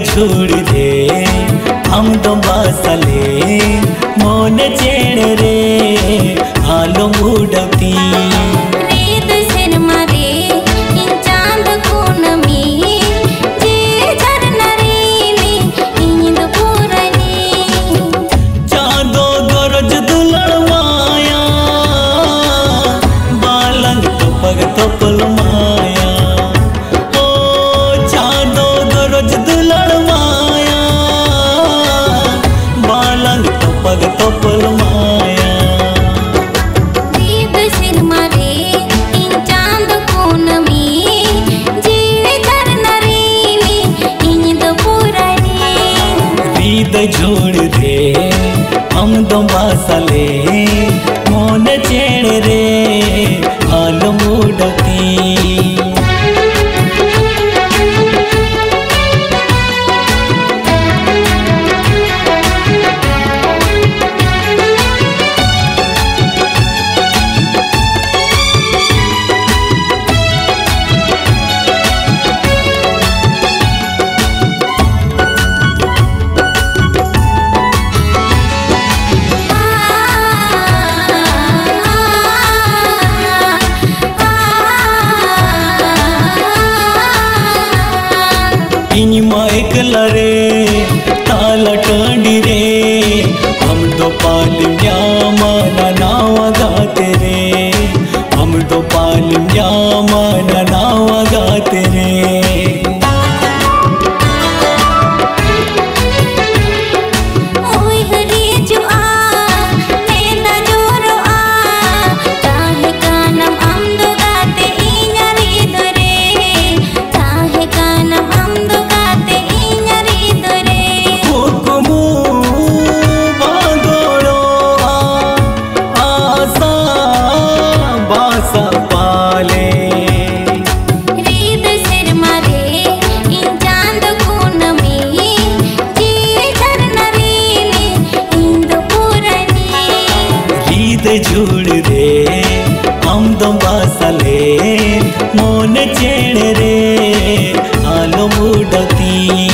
چھوڑ دے ہم دو مسلے مون چین رے حالو موڈتی sale. கலரே جھڑے ہم سالے من چڑے آلو مدتی